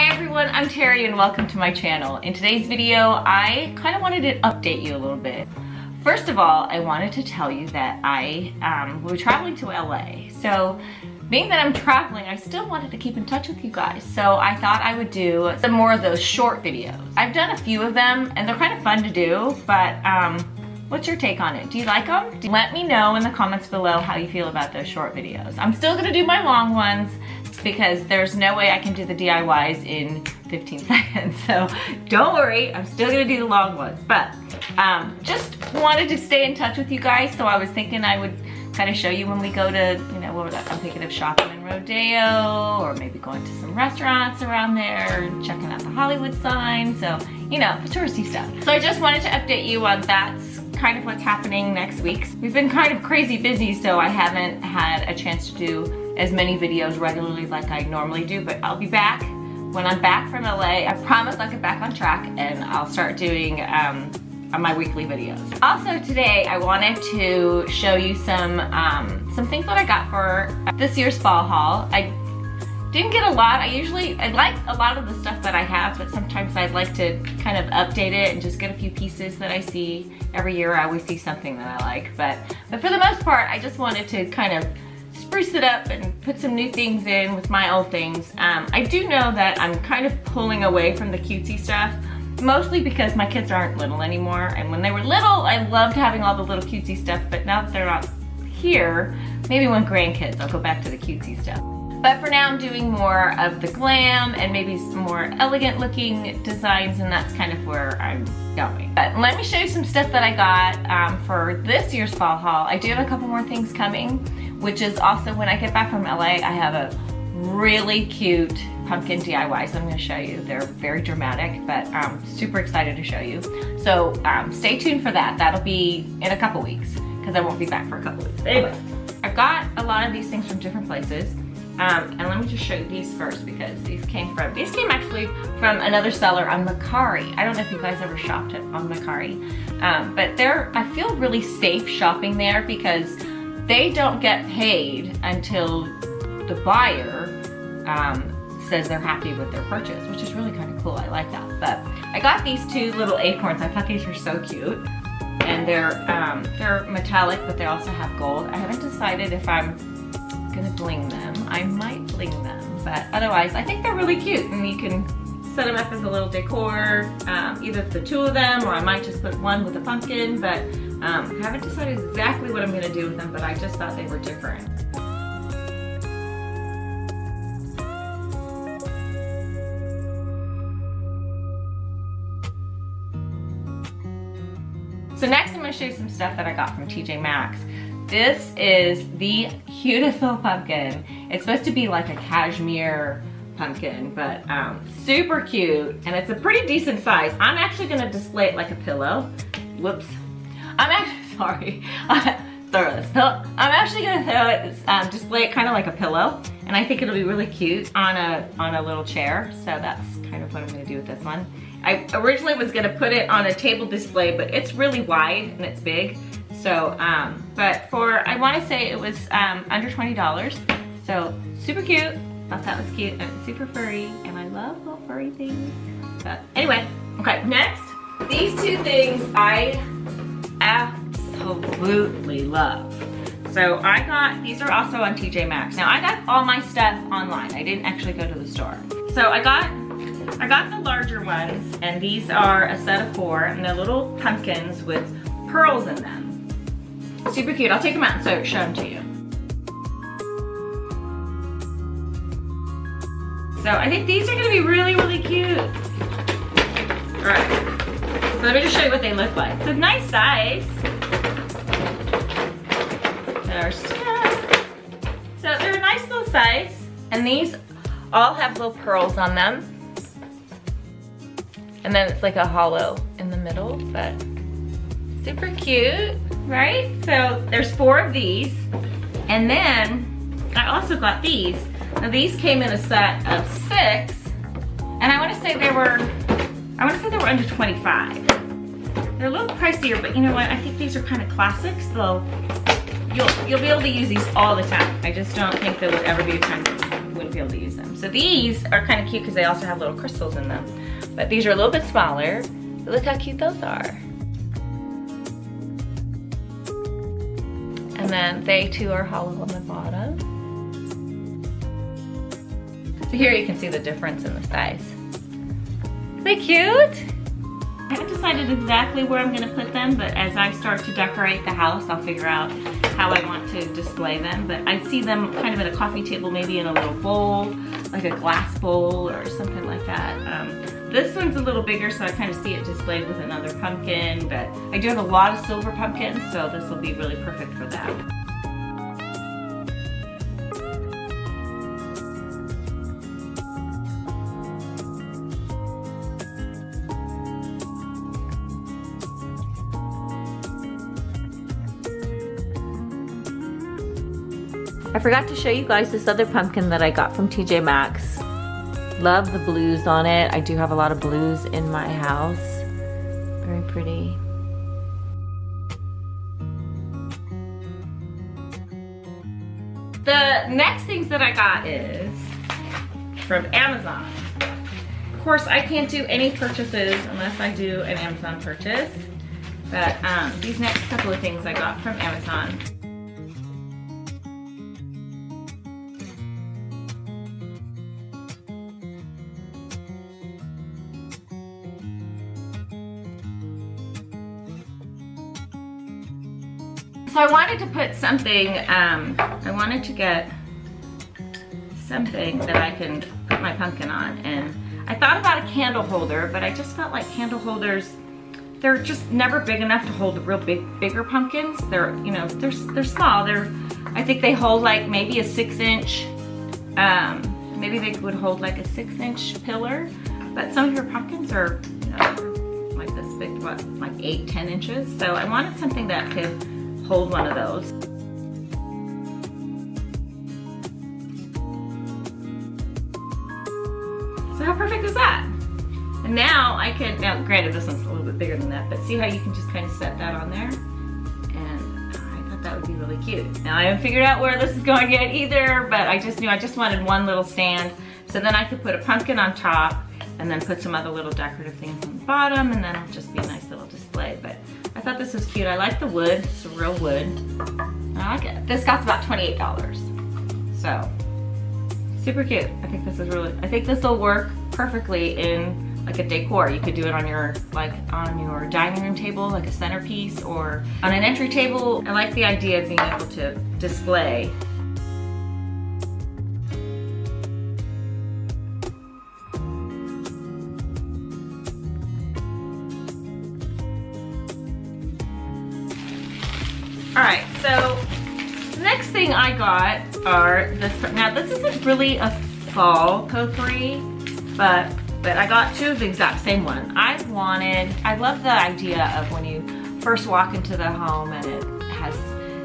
Hi everyone, I'm Terry and welcome to my channel. In today's video, I kind of wanted to update you a little bit. First of all, I wanted to tell you that I um, we're traveling to LA. So being that I'm traveling, I still wanted to keep in touch with you guys. So I thought I would do some more of those short videos. I've done a few of them and they're kind of fun to do, but um, What's your take on it? Do you like them? Let me know in the comments below how you feel about those short videos. I'm still gonna do my long ones because there's no way I can do the DIYs in 15 seconds. So don't worry, I'm still gonna do the long ones. But um, just wanted to stay in touch with you guys. So I was thinking I would kind of show you when we go to, you know, what I'm thinking of shopping in Rodeo or maybe going to some restaurants around there, checking out the Hollywood sign. So, you know, the touristy stuff. So I just wanted to update you on that kind of what's happening next week. We've been kind of crazy busy, so I haven't had a chance to do as many videos regularly like I normally do, but I'll be back. When I'm back from LA, I promise I'll get back on track and I'll start doing um, my weekly videos. Also today, I wanted to show you some, um, some things that I got for this year's fall haul. I didn't get a lot. I usually, I like a lot of the stuff that I have, but sometimes I'd like to kind of update it and just get a few pieces that I see. Every year I always see something that I like, but, but for the most part, I just wanted to kind of spruce it up and put some new things in with my old things. Um, I do know that I'm kind of pulling away from the cutesy stuff, mostly because my kids aren't little anymore. And when they were little, I loved having all the little cutesy stuff, but now that they're not here, maybe when grandkids, I'll go back to the cutesy stuff. But for now I'm doing more of the glam and maybe some more elegant looking designs and that's kind of where I'm going. But let me show you some stuff that I got um, for this year's fall haul. I do have a couple more things coming, which is also when I get back from LA, I have a really cute pumpkin DIYs I'm gonna show you. They're very dramatic, but I'm super excited to show you. So um, stay tuned for that. That'll be in a couple weeks because I won't be back for a couple weeks. Anyway, I've got a lot of these things from different places. Um, and let me just show you these first because these came from, these came actually from another seller on Mercari. I don't know if you guys ever shopped at, on Mercari, um, but they're, I feel really safe shopping there because they don't get paid until the buyer um, says they're happy with their purchase, which is really kind of cool. I like that. But I got these two little acorns. I thought these were so cute. And they're, um, they're metallic, but they also have gold. I haven't decided if I'm gonna bling them. I might bling them, but otherwise I think they're really cute and you can set them up as a little decor, um, either the two of them or I might just put one with a pumpkin, but um, I haven't decided exactly what I'm gonna do with them, but I just thought they were different. So next I'm gonna show you some stuff that I got from TJ Maxx. This is the little pumpkin. It's supposed to be like a cashmere pumpkin, but um, super cute, and it's a pretty decent size. I'm actually gonna display it like a pillow. Whoops. I'm actually, sorry. throw this. I'm actually gonna throw it, um, display it kind of like a pillow, and I think it'll be really cute on a, on a little chair, so that's kind of what I'm gonna do with this one. I originally was gonna put it on a table display, but it's really wide and it's big, so, um, but for, I wanna say it was um, under $20. So super cute. Thought that was cute and super furry and I love little furry things. But anyway, okay, next. These two things I absolutely love. So I got, these are also on TJ Maxx. Now I got all my stuff online. I didn't actually go to the store. So I got, I got the larger ones and these are a set of four and they're little pumpkins with pearls in them. Super cute. I'll take them out and show them to you. So I think these are gonna be really, really cute. All right, let me just show you what they look like. It's a nice size. They're so they're a nice little size. And these all have little pearls on them. And then it's like a hollow in the middle, but super cute right? So there's four of these. And then I also got these. Now these came in a set of six. And I wanna say they were, I wanna say they were under 25. They're a little pricier, but you know what? I think these are kind of classics, so you'll, you'll be able to use these all the time. I just don't think there would ever be a time you wouldn't be able to use them. So these are kind of cute because they also have little crystals in them. But these are a little bit smaller. But look how cute those are. And then they too are hollow on the bottom. So here you can see the difference in the size. They cute? I haven't decided exactly where I'm gonna put them, but as I start to decorate the house, I'll figure out how I want to display them. But I see them kind of at a coffee table, maybe in a little bowl, like a glass bowl or something like that. Um, this one's a little bigger, so I kind of see it displayed with another pumpkin, but I do have a lot of silver pumpkins, so this will be really perfect for that. I forgot to show you guys this other pumpkin that I got from TJ Maxx. Love the blues on it. I do have a lot of blues in my house. Very pretty. The next things that I got is from Amazon. Of course, I can't do any purchases unless I do an Amazon purchase. But um, these next couple of things I got from Amazon. I wanted to put something, um, I wanted to get something that I can put my pumpkin on. And I thought about a candle holder, but I just felt like candle holders, they're just never big enough to hold the real big, bigger pumpkins. They're, you know, they're, they're small. They're, I think they hold like maybe a six inch, um, maybe they would hold like a six inch pillar. But some of your pumpkins are, you know, like this big, what, like eight, ten inches. So I wanted something that could hold one of those. So how perfect is that? And now I can, now granted this one's a little bit bigger than that, but see how you can just kind of set that on there? And I thought that would be really cute. Now I haven't figured out where this is going yet either, but I just knew I just wanted one little stand. So then I could put a pumpkin on top and then put some other little decorative things on the bottom and then it'll just be a nice little display. But I thought this was cute. I like the wood, it's real wood. I like it. This cost about $28. So, super cute. I think this is really, I think this will work perfectly in like a decor. You could do it on your, like on your dining room table, like a centerpiece or on an entry table. I like the idea of being able to display got are this, now this isn't really a fall potpourri, but but I got two of the exact same one. I wanted, I love the idea of when you first walk into the home and it has,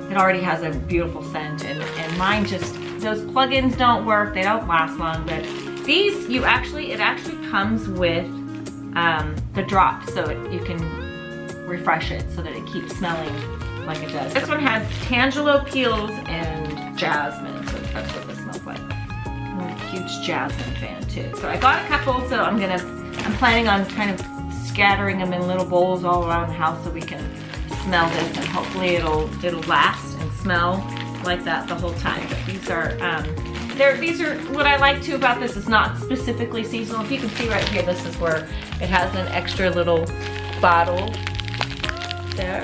it already has a beautiful scent and, and mine just, those plugins don't work, they don't last long, but these, you actually, it actually comes with um, the drop so it, you can refresh it so that it keeps smelling like it does. This one has tangelo peels and jasmine, so that's what this smells like. I'm a huge jasmine fan too. So I got a couple, so I'm gonna, I'm planning on kind of scattering them in little bowls all around the house so we can smell this and hopefully it'll it'll last and smell like that the whole time. But these are, um, they're, these are, what I like too about this is not specifically seasonal. If you can see right here, this is where it has an extra little bottle there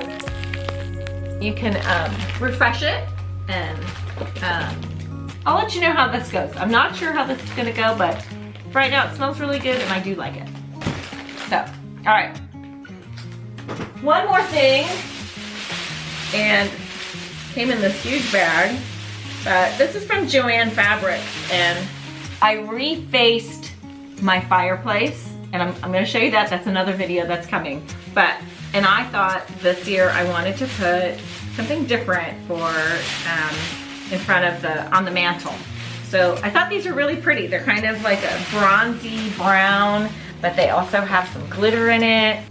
you can um, refresh it and um, I'll let you know how this goes. I'm not sure how this is gonna go, but right now it smells really good and I do like it. So, all right. One more thing, and came in this huge bag, but this is from Joann Fabrics and I refaced my fireplace and I'm, I'm gonna show you that, that's another video that's coming. But and I thought this year I wanted to put something different for um, in front of the, on the mantle. So I thought these are really pretty. They're kind of like a bronzy brown, but they also have some glitter in it.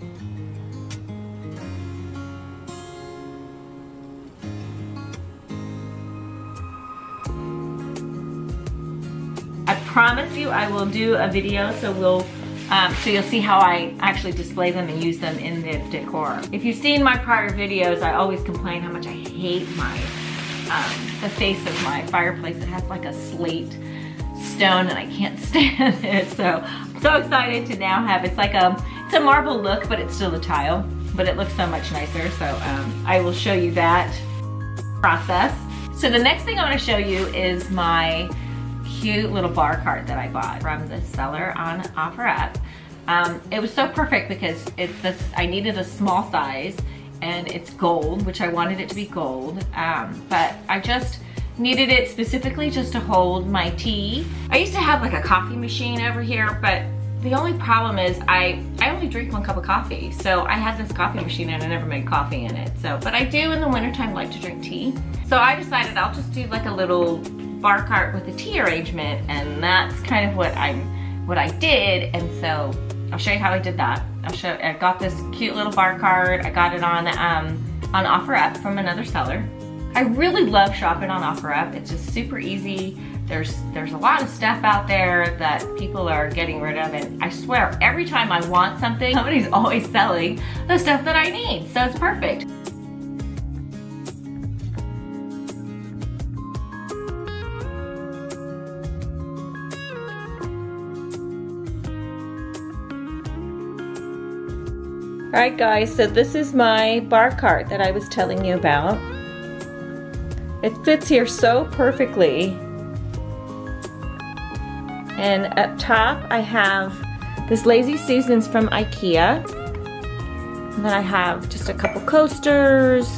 I promise you I will do a video so we'll um, so you'll see how I actually display them and use them in the decor. If you've seen my prior videos, I always complain how much I hate my, um, the face of my fireplace. It has like a slate stone and I can't stand it. So I'm so excited to now have, it's like a, it's a marble look, but it's still a tile, but it looks so much nicer. So um, I will show you that process. So the next thing I wanna show you is my cute little bar cart that I bought from the seller on OfferUp. Um, it was so perfect because it's this, I needed a small size and it's gold, which I wanted it to be gold. Um, but I just needed it specifically just to hold my tea. I used to have like a coffee machine over here, but the only problem is I, I only drink one cup of coffee. So I had this coffee machine and I never made coffee in it. So, but I do in the wintertime like to drink tea. So I decided I'll just do like a little bar cart with a tea arrangement and that's kind of what I'm what I did and so I'll show you how I did that. I'll show I got this cute little bar cart. I got it on um, on OfferUp from another seller. I really love shopping on OfferUp. It's just super easy. There's there's a lot of stuff out there that people are getting rid of and I swear every time I want something, somebody's always selling the stuff that I need. So it's perfect. Alright guys, so this is my bar cart that I was telling you about. It fits here so perfectly. And up top I have this Lazy Susans from Ikea. And then I have just a couple coasters.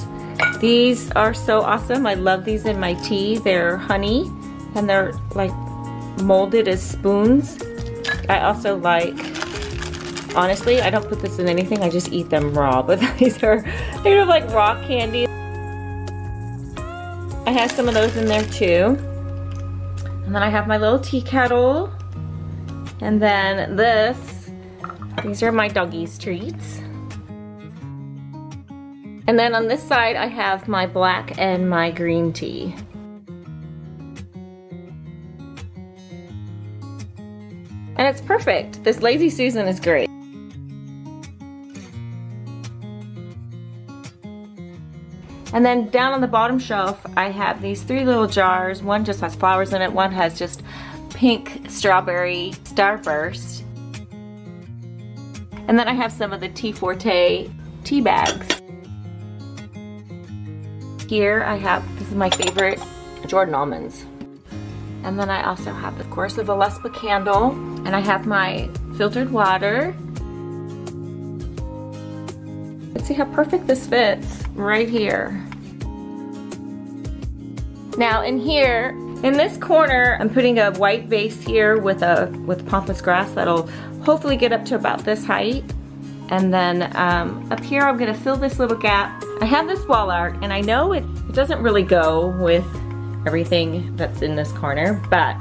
These are so awesome. I love these in my tea. They're honey and they're like molded as spoons. I also like Honestly, I don't put this in anything. I just eat them raw. But these are kind of like rock candy. I have some of those in there too. And then I have my little tea kettle. And then this, these are my doggies treats. And then on this side, I have my black and my green tea. And it's perfect. This Lazy Susan is great. And then down on the bottom shelf, I have these three little jars. One just has flowers in it, one has just pink strawberry starburst. And then I have some of the Tea Forte tea bags. Here I have, this is my favorite, Jordan Almonds. And then I also have, of course, a Voluspa candle. And I have my filtered water. See how perfect this fits right here. Now in here, in this corner, I'm putting a white vase here with a with pampas grass that'll hopefully get up to about this height. And then um, up here, I'm gonna fill this little gap. I have this wall art, and I know it, it doesn't really go with everything that's in this corner, but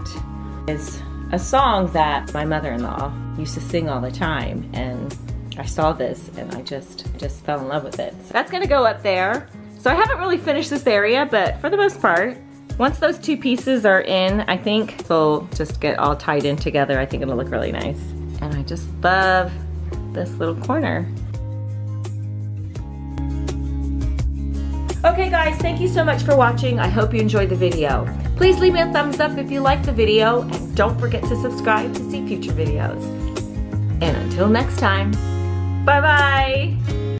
it's a song that my mother-in-law used to sing all the time, and I saw this and I just, just fell in love with it. So that's gonna go up there. So I haven't really finished this area, but for the most part, once those two pieces are in, I think they'll just get all tied in together. I think it'll look really nice. And I just love this little corner. Okay guys, thank you so much for watching. I hope you enjoyed the video. Please leave me a thumbs up if you liked the video and don't forget to subscribe to see future videos. And until next time, Bye bye.